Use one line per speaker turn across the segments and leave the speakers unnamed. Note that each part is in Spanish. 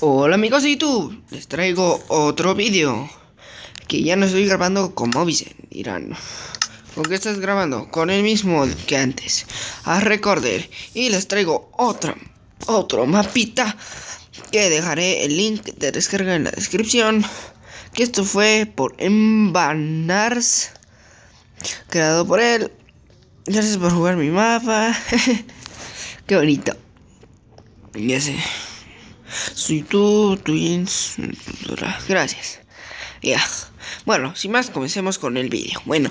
Hola amigos de YouTube, les traigo otro vídeo Que ya no estoy grabando con Movisen, dirán ¿Con qué estás grabando? Con el mismo que antes. A Recorder Y les traigo otra, otro mapita Que dejaré el link de descarga en la descripción Que esto fue por Embanars Creado por él. Gracias por jugar mi mapa Qué bonito. Ya sé soy tú, Twins. Gracias. Ya. Bueno, sin más, comencemos con el vídeo. Bueno,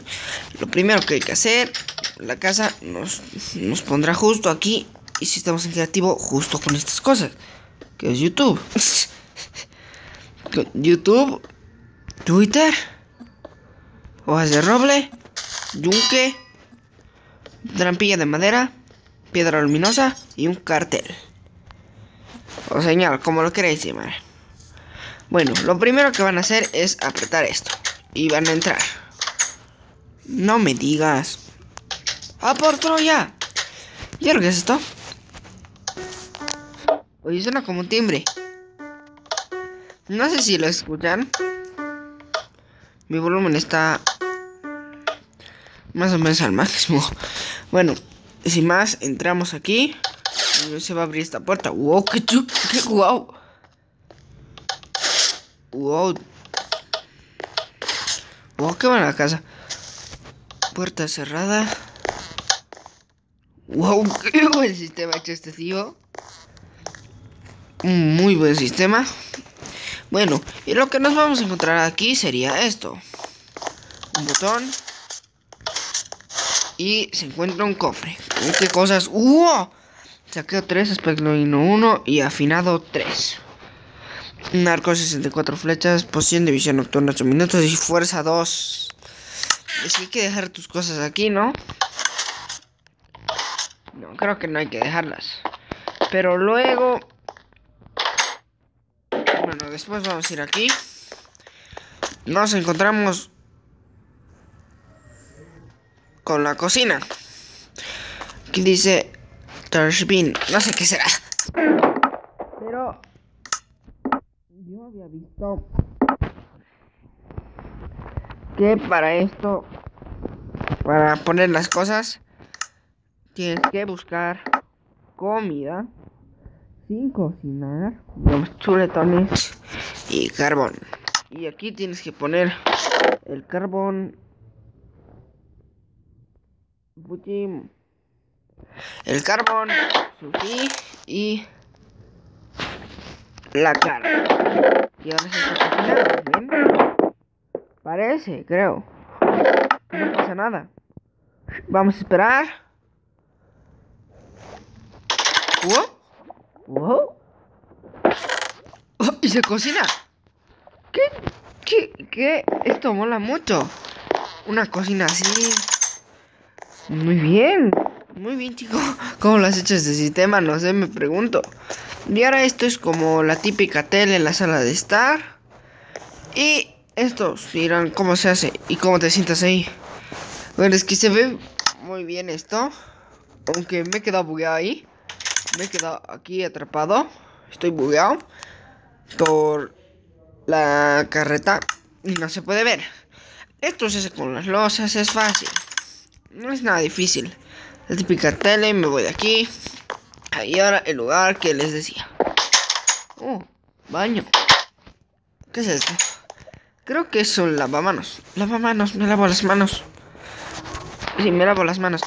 lo primero que hay que hacer, la casa nos, nos pondrá justo aquí. Y si estamos en creativo, justo con estas cosas. Que es YouTube. YouTube, Twitter, hojas de roble, yunque, trampilla de madera, piedra luminosa y un cartel. O señal, como lo queréis llamar. Bueno, lo primero que van a hacer es apretar esto. Y van a entrar. No me digas. ¡Ah, por Troya! ¿Y ahora qué es esto? Oye, suena como un timbre. No sé si lo escuchan. Mi volumen está más o menos al máximo. Bueno, sin más, entramos aquí se va a abrir esta puerta. Wow, qué chup, qué wow. Wow. Wow, qué buena casa. Puerta cerrada. Wow, qué buen sistema hecho este tío. Muy buen sistema. Bueno, y lo que nos vamos a encontrar aquí sería esto. Un botón. Y se encuentra un cofre. ¿Qué cosas? ¡Wow! Saqueo 3, aspecto 1 y afinado 3. Narco 64 flechas, poción de visión nocturna 8 minutos y fuerza 2. Es que hay que dejar tus cosas aquí, ¿no? No, creo que no hay que dejarlas. Pero luego... Bueno, después vamos a ir aquí. Nos encontramos con la cocina. Aquí dice no sé qué será. Pero yo había visto que para esto, para poner las cosas, tienes que buscar comida sin cocinar, los chuletones y carbón. Y aquí tienes que poner el carbón el carbón, sushi y la carne. Y ahora se está cocinando, ¿ven? Parece, creo. No pasa nada. Vamos a esperar. ¿Wow? ¿Wow? Oh, y se cocina. ¿Qué? ¿Qué? ¿Qué? Esto mola mucho. Una cocina así. Muy bien. Muy bien, chico. ¿Cómo lo has hecho este sistema? No sé, me pregunto. Y ahora esto es como la típica tele en la sala de estar. Y estos miran cómo se hace y cómo te sientas ahí. Bueno, es que se ve muy bien esto. Aunque me he quedado bugueado ahí. Me he quedado aquí atrapado. Estoy bugueado. Por la carreta. Y no se puede ver. Esto se hace con las losas, es fácil. No es nada difícil. La típica tele, me voy de aquí. Ahí ahora el lugar que les decía. Oh, baño. ¿Qué es esto? Creo que es lavamanos. Lavamanos, me lavo las manos. Sí, me lavo las manos.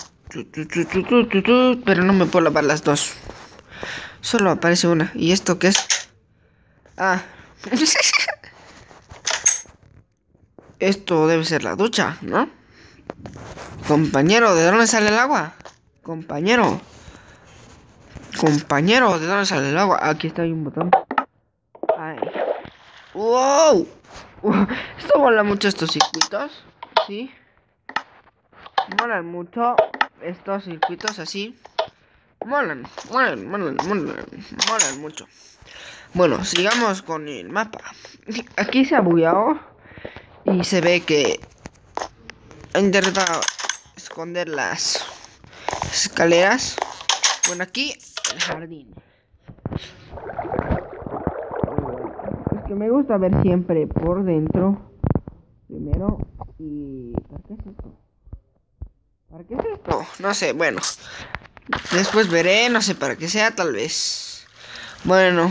Pero no me puedo lavar las dos. Solo aparece una. ¿Y esto qué es? Ah. esto debe ser la ducha, ¿no? Compañero, ¿de dónde sale el agua? Compañero. Compañero, ¿de dónde sale el agua? Aquí está, hay un botón. Ay. ¡Wow! Esto mola mucho estos circuitos. ¿Sí? Molan mucho estos circuitos así. Molan, molan, molan, molan, molan mucho. Bueno, sigamos con el mapa. Aquí se ha bugueado y se ve que ha intentado esconder las escaleras. Bueno, aquí el jardín. me gusta ver siempre por dentro. Primero. ¿Y para qué es esto? ¿Para qué es esto? No sé, bueno. Después veré, no sé para qué sea, tal vez. Bueno,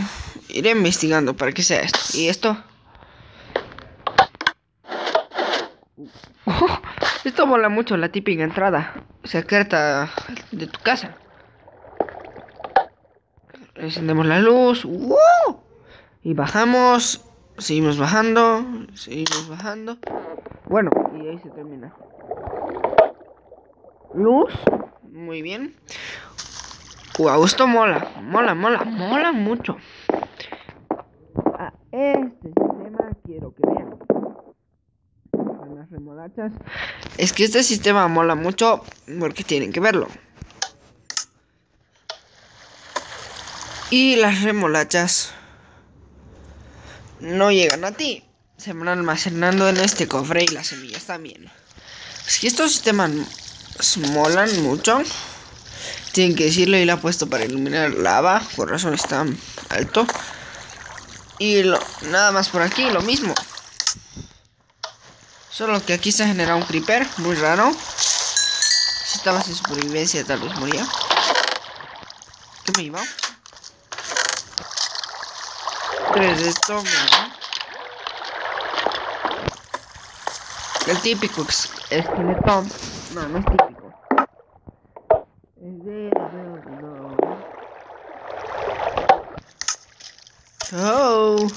iré investigando para qué sea esto. ¿Y esto? esto mola mucho, la típica entrada secreta de tu casa. Encendemos la luz. Y bajamos. Seguimos bajando. Seguimos bajando. Bueno, y ahí se termina. Luz. Muy bien. Wow, esto mola. Mola, mola, mola mucho. A este sistema quiero que vean. Las remolachas. Es que este sistema mola mucho porque tienen que verlo. Y las remolachas no llegan a ti. Se van almacenando en este cofre y las semillas también. Es que estos sistemas molan mucho. Tienen que decirlo y la he puesto para iluminar lava. Por razón está alto. Y nada más por aquí, lo mismo. Solo que aquí se ha generado un creeper, muy raro. Si estaba en supervivencia, tal vez moría. ¿Qué me iba? Tres de esto, El típico esqueleto. No, no es típico. Es de. Oh.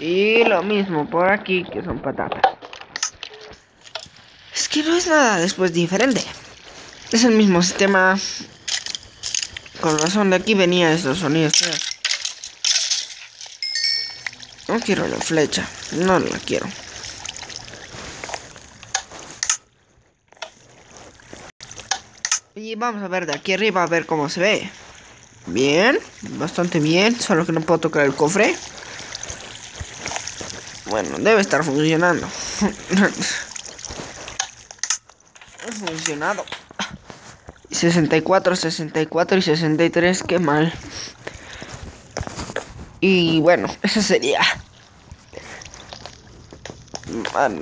Y lo mismo por aquí, que son patatas. No es nada después diferente. Es el mismo sistema. Con razón de aquí venía estos sonidos no quiero la flecha. No la quiero. Y vamos a ver de aquí arriba a ver cómo se ve. Bien, bastante bien. Solo que no puedo tocar el cofre. Bueno, debe estar funcionando. funcionado. 64, 64 y 63, qué mal. Y bueno, eso sería.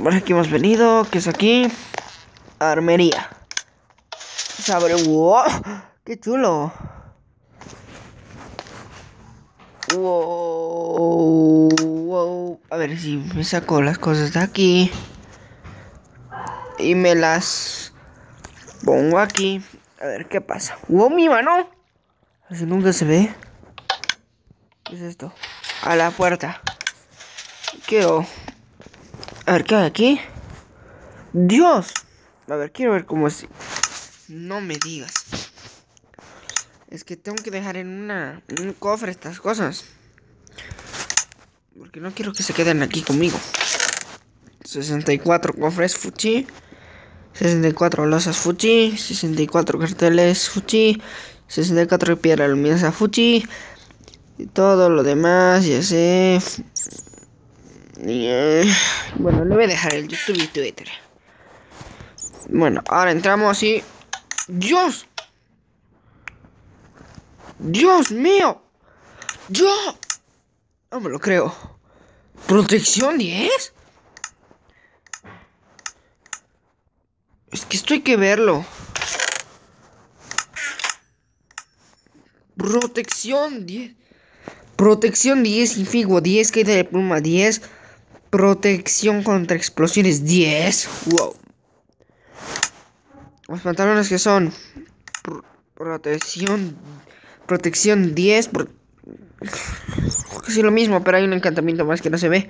Por aquí hemos venido. ¿Qué es aquí? Armería. Se abre. ¡Wow! ¡Qué chulo! Wow. A ver si me saco las cosas de aquí. Y me las pongo aquí. A ver qué pasa. ¡Wow, mi mano! Así nunca se ve. ¿Qué es esto? A la puerta. ¿Qué A ver, ¿qué hay aquí? ¡Dios! A ver, quiero ver cómo es. No me digas. Es que tengo que dejar en, una, en un cofre estas cosas. Porque no quiero que se queden aquí conmigo. 64 cofres Fuchi. 64 losas Fuchi. 64 carteles Fuchi. 64 piedra luminosa Fuchi. Y todo lo demás, ya sé. Eh, bueno, le voy a dejar el YouTube y Twitter. Bueno, ahora entramos y... ¡Dios! ¡Dios mío! ¡Yo! No me lo creo. ¿Protección 10? Es que esto hay que verlo. Protección 10. Protección 10, Infigo 10, caída de pluma 10. Protección contra explosiones 10. Wow. Los pantalones que son protección protección 10 casi lo mismo, pero hay un encantamiento más que no se ve.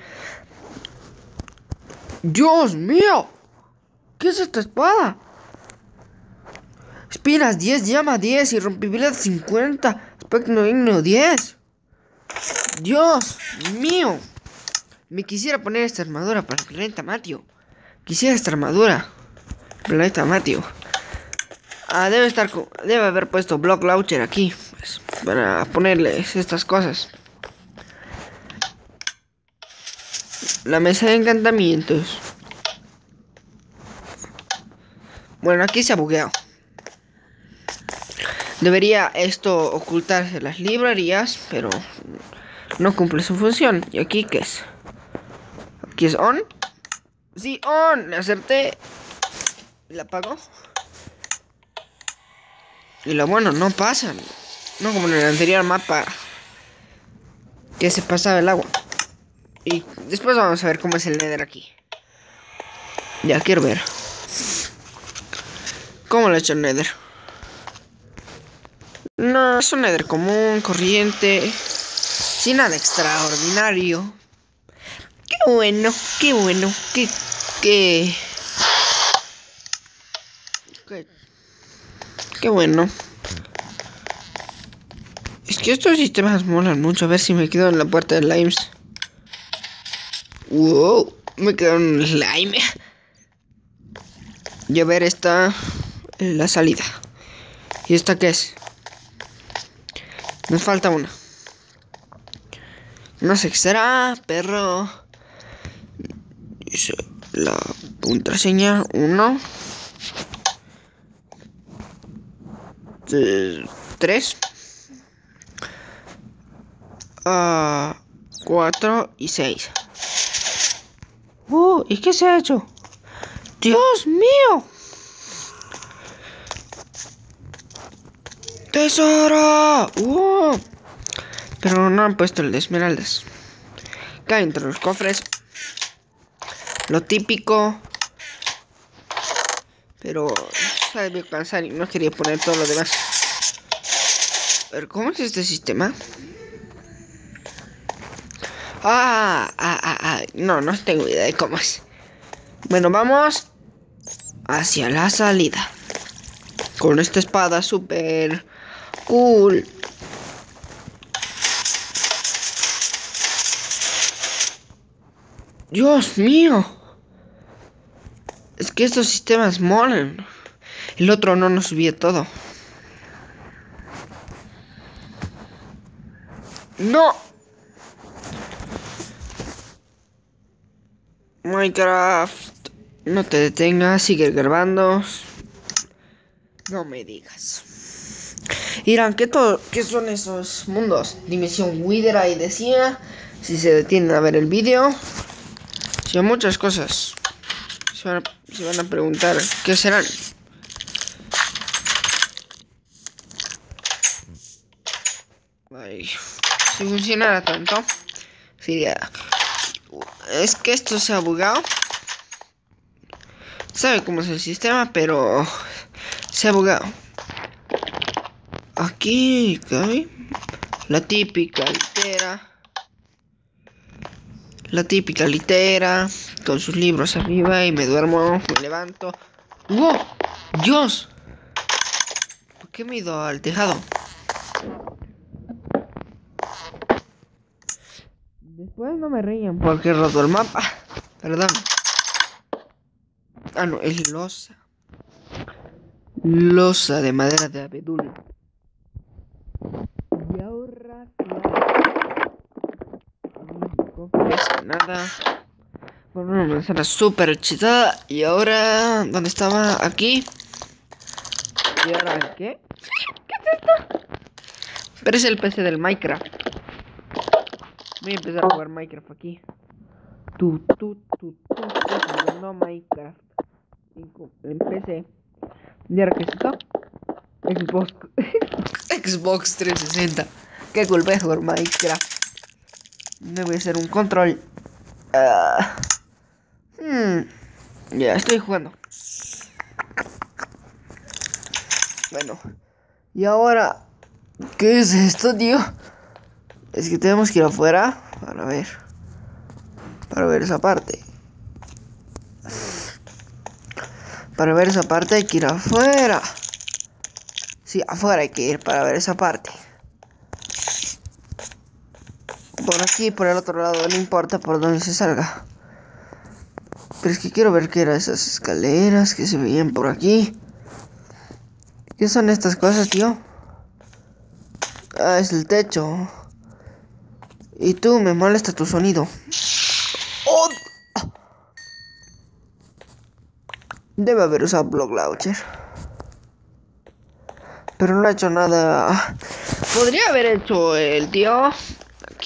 Dios mío. ¿Qué es esta espada? Espinas 10, llama 10 y rompibilidad 50. Espectro 10. Dios mío. Me quisiera poner esta armadura para el planeta Matio. Quisiera esta armadura. Planeta Matio. Ah, debe estar debe haber puesto Block Launcher aquí pues, para ponerles estas cosas. La mesa de encantamientos. Bueno, aquí se ha bugueado. Debería esto ocultarse las librerías, pero no cumple su función. ¿Y aquí qué es? ¿Aquí es on? Sí, on. Le acerté. La apago. Y lo bueno, no pasan. No como en el anterior mapa. Que se pasaba el agua. Y después vamos a ver cómo es el Nether aquí. Ya quiero ver. ¿Cómo lo ha hecho el Nether? No, es un Nether común, corriente. Sin nada extraordinario. Qué bueno, qué bueno, qué. qué. qué, bueno. Es que estos sistemas molan mucho. A ver si me quedo en la puerta de Limes. Wow, me quedo en slime. Y a ver, esta. La salida. ¿Y esta qué es? Me falta una. No sé qué será, perro. Dice la contraseña 1. 3. 4 y 6. ¡Uh! ¿Y qué se ha hecho? ¡Dios mío! ¡Tesoro! ¡Uh! Pero no han puesto el de esmeraldas. Cae entre los cofres. Lo típico. Pero se debió y no quería poner todo lo demás. Pero ¿cómo es este sistema? Ah, ah, ah, ah, no, no tengo idea de cómo es. Bueno, vamos hacia la salida. Con esta espada super cool. Dios mío. Es que estos sistemas molan. El otro no nos subía todo. No. Minecraft, no te detengas, sigue grabando. No me digas. Irán, ¿qué, ¿qué son esos mundos? Dimensión Wither ahí decía. Si se detienen a ver el vídeo. Son muchas cosas. Se van, a, se van a preguntar, ¿qué serán? Ay, si funcionara tanto, sería es que esto se ha bugado. Sabe cómo es el sistema, pero se ha bugado. Aquí, ¿qué La típica litera. La típica litera. Con sus libros arriba y me duermo, me levanto. ¡Wow! ¡Dios! ¿Por qué me he ido al tejado? Después no me reían porque roto el mapa. Perdón. Ah, no, es losa. Losa de madera de abedul. Y ahora... No nada. Bueno, una manzana súper chitada. Y ahora... ¿Dónde estaba? Aquí. ¿Y ahora qué? ¿Qué es esto? Pero es el PC del Minecraft. Voy a empezar a jugar Minecraft aquí. Tu, tu, tu, tu, jugando Minecraft. En PC. ¿Y ahora? Xbox. Xbox 360. Qué cool, voy a jugar Minecraft. Me voy a hacer un control. Uh, hmm. Ya, estoy jugando. Bueno. Y ahora. ¿Qué es esto, tío? Es que tenemos que ir afuera para ver. Para ver esa parte. Para ver esa parte hay que ir afuera. Sí, afuera hay que ir para ver esa parte. Por aquí, por el otro lado, no importa por dónde se salga. Pero es que quiero ver qué eran esas escaleras que se veían por aquí. ¿Qué son estas cosas, tío? Ah, es el techo. Y tú, me molesta tu sonido. Oh. Debe haber usado Block Launcher. Pero no ha hecho nada. Podría haber hecho el tío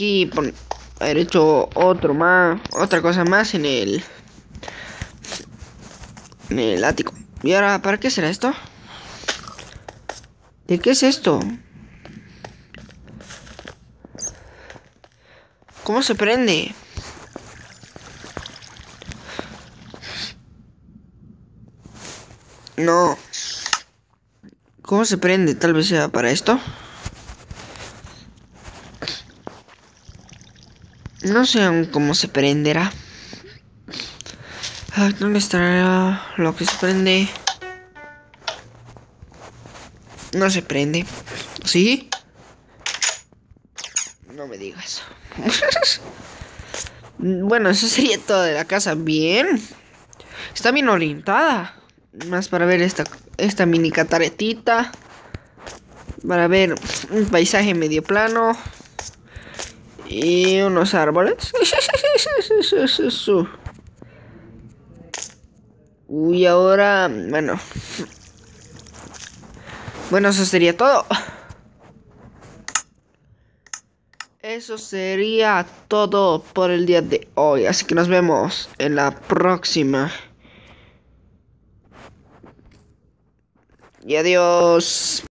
aquí por haber hecho otro más, otra cosa más en el en el ático. ¿Y ahora para qué será esto? ¿De qué es esto? ¿Cómo se prende? No. ¿Cómo se prende? Tal vez sea para esto. No sé aún cómo se prenderá. ¿Dónde estará lo que se prende? No se prende. ¿Sí? No me digas. bueno, eso sería todo de la casa. Bien. Está bien orientada. Más para ver esta, esta mini cataretita. Para ver un paisaje medio plano. Y unos árboles. Uy, ahora... Bueno. Bueno, eso sería todo. Eso sería todo por el día de hoy. Así que nos vemos en la próxima. Y adiós.